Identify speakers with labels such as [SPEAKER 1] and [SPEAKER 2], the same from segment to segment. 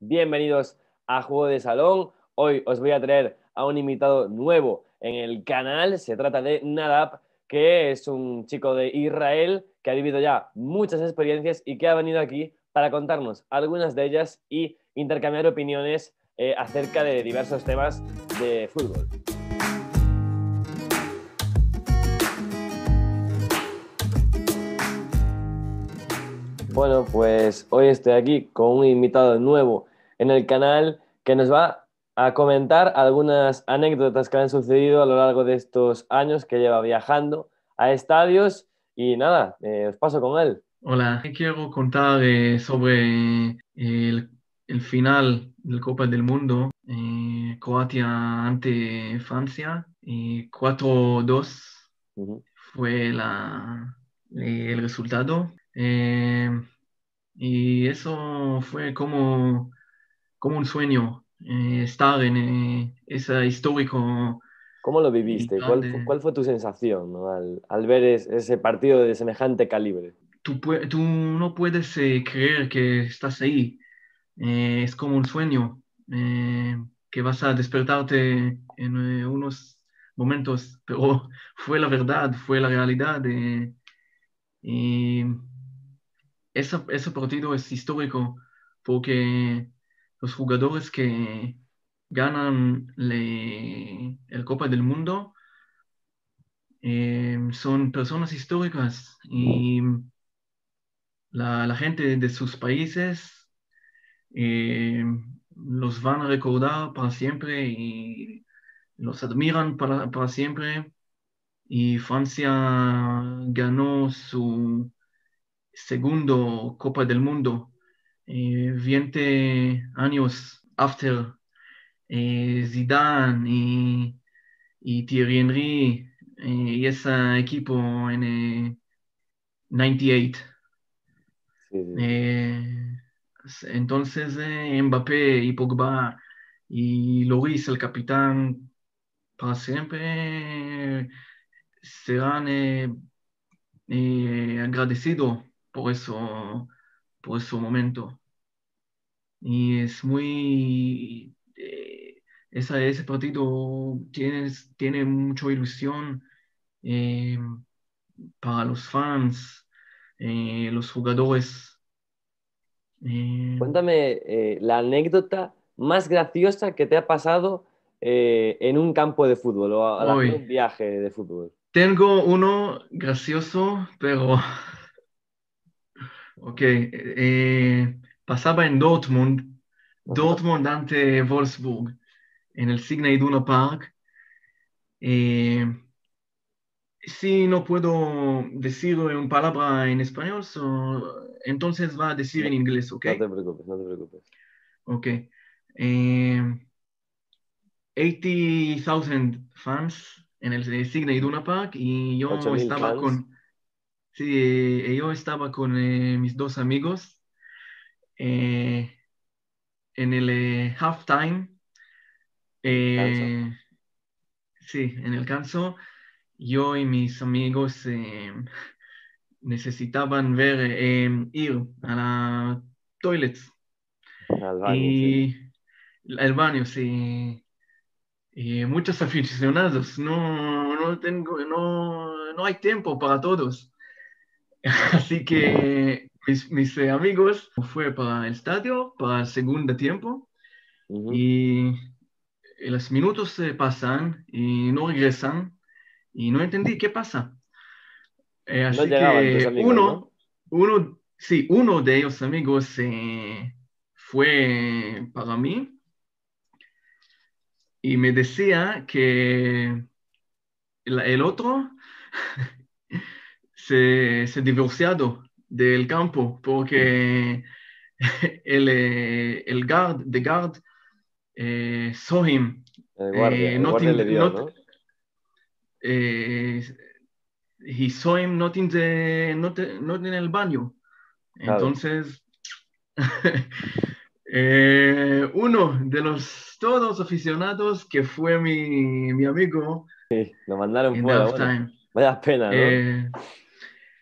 [SPEAKER 1] bienvenidos a Juego de Salón. Hoy os voy a traer a un invitado nuevo en el canal. Se trata de Nadab, que es un chico de Israel que ha vivido ya muchas experiencias y que ha venido aquí para contarnos algunas de ellas y intercambiar opiniones eh, acerca de diversos temas de fútbol. Bueno, pues hoy estoy aquí con un invitado nuevo en el canal que nos va a comentar algunas anécdotas que han sucedido a lo largo de estos años que lleva viajando a estadios y nada, eh, os paso con él.
[SPEAKER 2] Hola, quiero contar eh, sobre el, el, final del Copa del Mundo, eh, Croacia ante Francia, 4-2 fue la, el resultado. Eh, y eso fue como, como un sueño, eh, estar en eh, ese histórico.
[SPEAKER 1] ¿Cómo lo viviste? ¿Cuál, ¿Cuál, fue tu sensación al, al, ver ese partido de semejante calibre?
[SPEAKER 2] Tú, tú no puedes creer que estás ahí. es como un sueño que vas a despertarte en unos momentos, pero fue la verdad, fue la realidad. y ese partido es histórico porque los jugadores que ganan el Copa del Mundo em, son personas históricas y la, gente de sus países em, los van a recordar para siempre y los admiran para, para siempre. Y Francia ganó su segundo Copa del Mundo, 20 eh, años after eh, Zidane y, y, Thierry Henry eh, y ese equipo en 98. entonces Mbappé y Pogba y Loris, el capitán, para siempre serán agradecidos por eso, por ese momento. Y es muy, eh, ese partido tiene, tiene mucha ilusión eh, para los fans, eh, los jugadores.
[SPEAKER 1] Cuéntame la anécdota más graciosa que te ha pasado en un campo de fútbol o a, un viaje de fútbol.
[SPEAKER 2] Tengo uno gracioso, pero Ok, eh, pasaba en Dortmund, Dortmund ante Wolfsburg, en el Signal Iduna Park. Eh, si no puedo decirlo en palabra en español, entonces va a decir en inglés, ¿ok?
[SPEAKER 1] No te preocupes, no te preocupes.
[SPEAKER 2] Ok. Eh, 80,000 fans en el Signal Iduna Park y yo estaba con Sí, eh, yo estaba con eh, mis dos amigos eh, en el halftime. sí, en el canso. Yo y mis amigos necesitaban ver, ir a la toilets.
[SPEAKER 1] Al baño,
[SPEAKER 2] y el baño, sí. Y muchos aficionados, no, no, tengo, no, no hay tiempo para todos. Así que mis, eh, amigos fue para el estadio, para el segundo tiempo, y los minutos se pasan y no regresan, y no entendí qué pasa. Eh, así que uno, uno, sí, uno de ellos amigos eh, fue para mí y me decía que el otro se, se divorciado del campo porque el, eh, el guard, the guard, eh, saw him.
[SPEAKER 1] El guardia, eh, el guardia in, le vio, not, ¿no?
[SPEAKER 2] eh, he saw him not in, the, not, not in el baño. Claro. Entonces, eh, uno de los todos aficionados que fue mi, mi amigo.
[SPEAKER 1] Sí, lo mandaron fuera. Vaya pena, ¿no?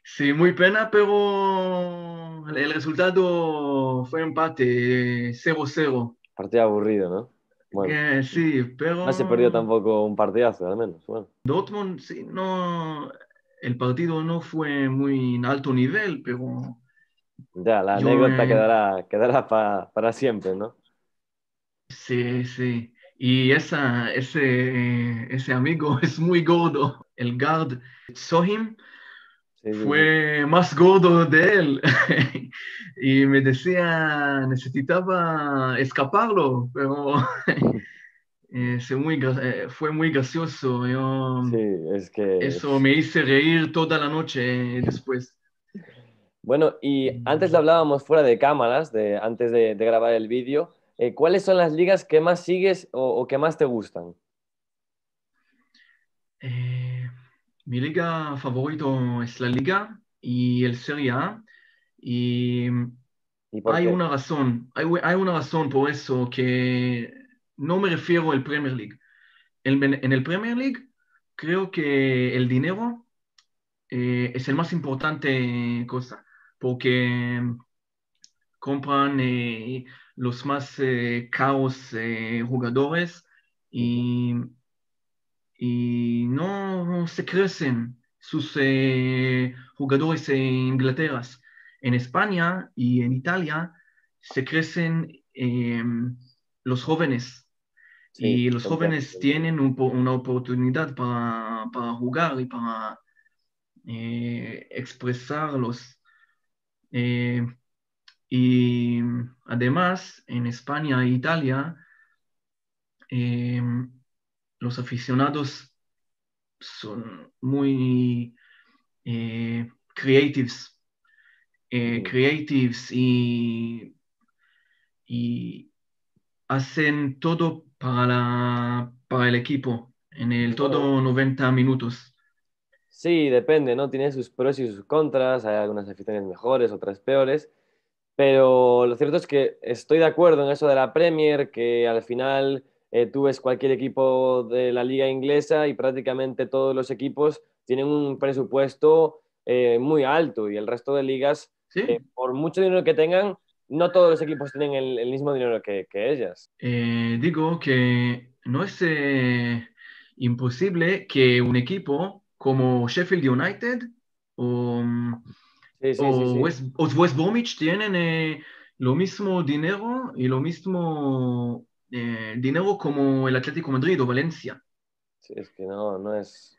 [SPEAKER 2] Eh, Sí, muy pena, pero el resultado fue empate 0-0.
[SPEAKER 1] Partido aburrido, ¿no?
[SPEAKER 2] Bueno, sí, pero...
[SPEAKER 1] No se perdió tampoco un partidazo, al menos. Bueno.
[SPEAKER 2] Dortmund, sí, no... El partido no fue muy en alto nivel, pero...
[SPEAKER 1] Ya, la anécdota quedará, quedará para siempre, ¿no?
[SPEAKER 2] Sí, sí. Y esa, ese, ese amigo es muy gordo. El guard Sohim fue más gordo de él. y me decía, necesitaba escaparlo, pero eh, muy, eh, fue muy gracioso. Yo,
[SPEAKER 1] sí, es que...
[SPEAKER 2] Eso me hizo reír toda la noche después.
[SPEAKER 1] Bueno, y antes le hablábamos fuera de cámaras, de, antes de, de grabar el vídeo, eh, ¿cuáles son las ligas que más sigues o, que más te gustan?
[SPEAKER 2] Eh, mi liga favorito es la liga y el Serie A. Y, hay una razón, hay, una razón por eso que no me refiero al Premier League. En, el Premier League creo que el dinero eh, es el más importante cosa, porque compran los más eh, caros eh, jugadores y, y, no se crecen sus eh, jugadores en Inglaterra. En España y en Italia se crecen em, los jóvenes y los jóvenes tienen una oportunidad para, para, jugar y para expresarlos. Y además, en España e Italia, los aficionados son muy eh, creatives, eh, creatives y, y, hacen todo para, para el equipo en el todo 90 minutos.
[SPEAKER 1] Sí, depende, ¿no? Tiene sus pros y sus contras, hay algunas aficiones mejores, otras peores, pero lo cierto es que estoy de acuerdo en eso de la Premier, que al final eh, tú ves cualquier equipo de la liga inglesa y prácticamente todos los equipos tienen un presupuesto eh, muy alto y el resto de ligas, eh, por mucho dinero que tengan, no todos los equipos tienen el, mismo dinero que, que ellas.
[SPEAKER 2] digo que no es imposible que un equipo como Sheffield United o Sí, sí, o, West, West, Bromwich tienen lo mismo dinero y lo mismo eh, dinero como el Atlético Madrid o Valencia.
[SPEAKER 1] Sí, es que no, no es...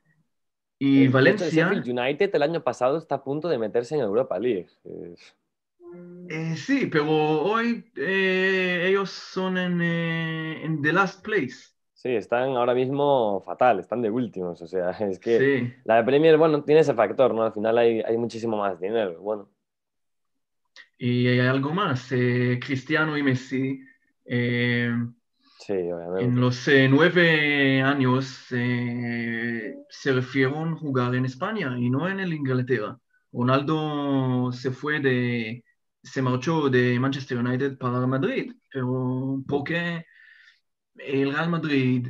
[SPEAKER 2] Y Valencia...
[SPEAKER 1] United el año pasado está a punto de meterse en Europa League.
[SPEAKER 2] Eh, sí, pero hoy ellos son en, en The Last Place.
[SPEAKER 1] Sí, están ahora mismo fatal, están de últimos. O sea, es que la de Premier, bueno, tiene ese factor, ¿no? Al final hay, hay muchísimo más dinero, bueno.
[SPEAKER 2] Y hay algo más, eh, Cristiano y Messi. Eh, En los eh, nueve años se refirieron jugar en España y no en el Inglaterra. Ronaldo se fue de, se marchó de Manchester United para Madrid, pero porque el Real Madrid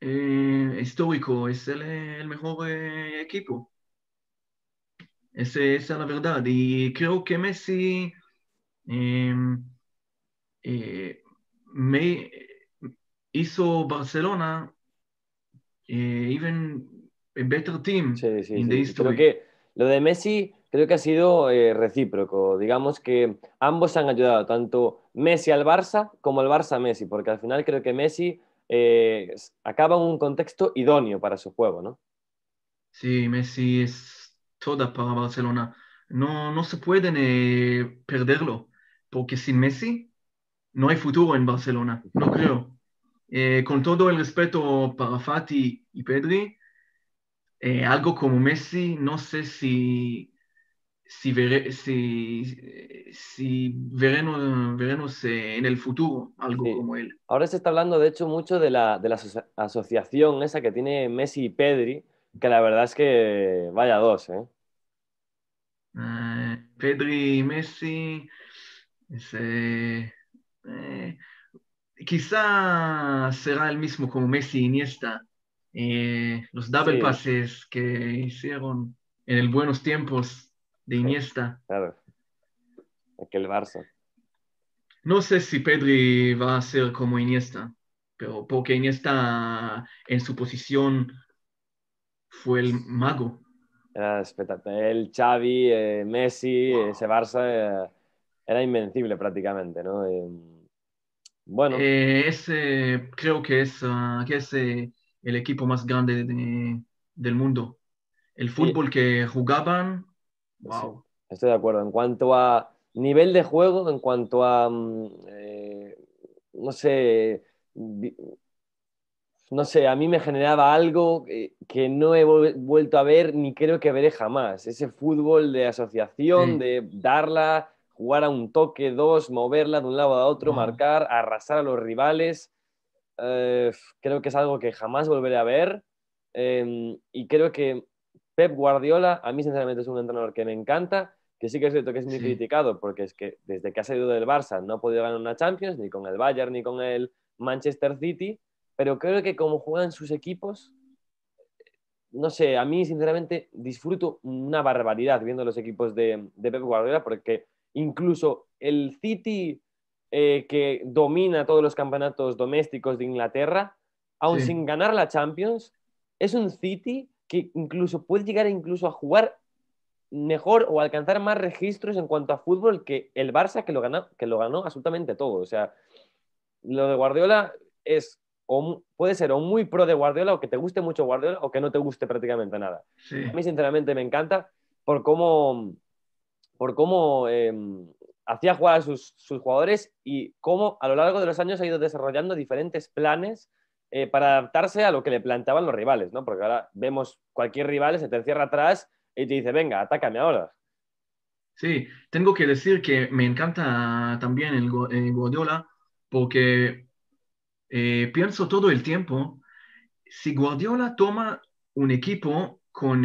[SPEAKER 2] eh, histórico es el, mejor eh, equipo. esa es la verdad. Y creo que Messi em, eh, me hizo Barcelona even a better team
[SPEAKER 1] sí, sí, Creo que lo de Messi creo que ha sido recíproco. Digamos que ambos han ayudado tanto Messi al Barça como el Barça a Messi, porque al final creo que Messi eh, acaba en un contexto idóneo para su juego, ¿no?
[SPEAKER 2] Sí, Messi es toda para Barcelona. No, no se puede eh, perderlo, porque sin Messi no hay futuro en Barcelona, no creo. Eh, con todo el respeto para Fati y Pedri, algo como Messi, no sé si si, si, si veremos, en el futuro algo como él.
[SPEAKER 1] Ahora se está hablando, de hecho, mucho de la, de la asociación esa que tiene Messi y Pedri, que la verdad es que vaya dos, ¿eh?
[SPEAKER 2] eh Pedri y Messi, eh, quizá será el mismo como Messi y Iniesta. Eh, los double passes que hicieron en el buenos tiempos de Iniesta.
[SPEAKER 1] Claro. Aquel Barça.
[SPEAKER 2] No sé si Pedri va a ser como Iniesta, pero porque Iniesta en su posición fue el mago.
[SPEAKER 1] Era espectacular. El Xavi, eh, Messi, ese Barça eh, era invencible prácticamente, ¿no? Eh, bueno,
[SPEAKER 2] Eh, ese creo que es, ah, que es eh, el equipo más grande de- del mundo. El fútbol que jugaban, wow.
[SPEAKER 1] estoy de acuerdo. En cuanto a nivel de juego, en cuanto a, mm, eh, no sé, no sé, a mí me generaba algo eh, que no he vuelto a ver ni creo que veré jamás. Ese fútbol de asociación,
[SPEAKER 2] Sí.
[SPEAKER 1] de darla, jugar a un toque, dos, moverla de un lado a otro, marcar, arrasar a los rivales. Eh, creo que es algo que jamás volveré a ver. Eh, y creo que Pep Guardiola, a mí sinceramente es un entrenador que me encanta, que sí que es cierto que es muy
[SPEAKER 2] Sí.
[SPEAKER 1] criticado, porque es que desde que ha salido del Barça no ha podido ganar una Champions, ni con el Bayern, ni con el Manchester City, pero creo que como juegan sus equipos, no sé, a mí sinceramente disfruto una barbaridad viendo los equipos de, de Pep Guardiola, porque incluso el City eh, que domina todos los campeonatos domésticos de Inglaterra,
[SPEAKER 2] Sí.
[SPEAKER 1] sin ganar la Champions, es un City que incluso puede llegar incluso a jugar mejor o alcanzar más registros en cuanto a fútbol que el Barça que lo ganó, que lo ganó absolutamente todo. O sea, lo de Guardiola es o puede ser o muy pro de Guardiola o que te guste mucho Guardiola o que no te guste prácticamente nada.
[SPEAKER 2] Sí,
[SPEAKER 1] A mí sinceramente me encanta por cómo, por cómo eh, hacía jugar a sus, sus jugadores y cómo a lo largo de los años ha ido desarrollando diferentes planes eh, para adaptarse a lo que le planteaban los rivales, ¿no? Porque ahora vemos cualquier rival, se te encierra atrás y te dice, venga, atácame ahora.
[SPEAKER 2] sí. Tengo que decir que me encanta también el, Gu- eh, Guardiola porque eh, pienso todo el tiempo, si Guardiola toma un equipo con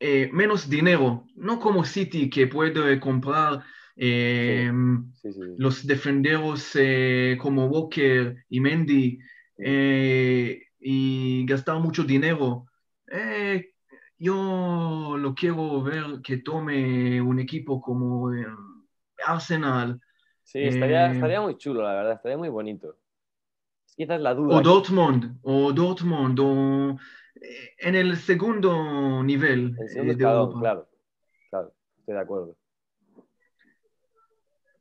[SPEAKER 2] eh, menos dinero, no como City que puede comprar eh,
[SPEAKER 1] Sí, sí, sí.
[SPEAKER 2] los defenderos eh, como Walker y Mendy eh, y gastar mucho dinero. Eh, yo lo quiero ver que tome un equipo como eh, Arsenal
[SPEAKER 1] Sí, estaría, estaría muy chulo, la verdad, estaría muy bonito. Quizás la duda.
[SPEAKER 2] o Dortmund o Dortmund o en el segundo nivel
[SPEAKER 1] El
[SPEAKER 2] eh,
[SPEAKER 1] segundo
[SPEAKER 2] de
[SPEAKER 1] escalón,
[SPEAKER 2] Europa.
[SPEAKER 1] claro, claro, estoy de acuerdo.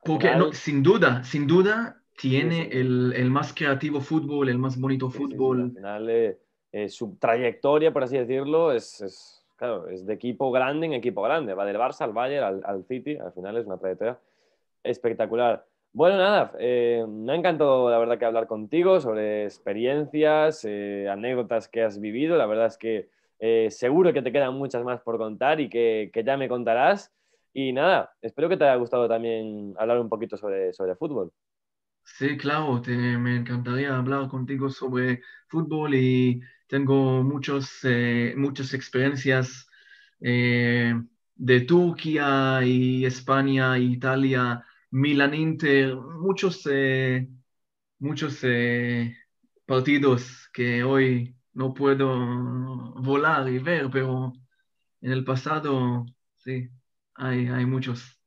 [SPEAKER 2] Porque
[SPEAKER 1] final-
[SPEAKER 2] no, sin duda, sin duda tiene
[SPEAKER 1] Sí, sí.
[SPEAKER 2] El, el más creativo fútbol, el más bonito
[SPEAKER 1] Sí, sí,
[SPEAKER 2] fútbol.
[SPEAKER 1] Al final, eh, eh, su trayectoria, por así decirlo, es, es, claro, es de equipo grande en equipo grande. Va del Barça al Bayern, al, al City. Al final es una trayectoria espectacular. Bueno, nada, eh, me ha encantado la verdad que hablar contigo sobre experiencias, eh, anécdotas que has vivido. La verdad es que eh, seguro que te quedan muchas más por contar y que, que ya me contarás. Y nada, espero que te haya gustado también hablar un poquito sobre, sobre fútbol.
[SPEAKER 2] Sí, claro, te- me encantaría hablar contigo sobre fútbol y tengo muchos, eh, muchas experiencias eh, de Turquía y España, Italia, Milan Inter, muchos, eh, muchos eh, partidos que hoy no puedo volar y ver, pero en el pasado sí, hay, hay muchos.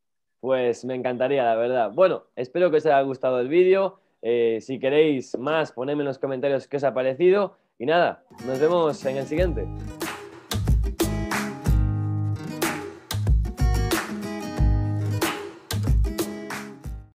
[SPEAKER 1] Pues me encantaría, la verdad. Bueno, espero que os haya gustado el vídeo. Eh, si queréis más, ponedme en los comentarios qué os ha parecido. Y nada, nos vemos en el siguiente.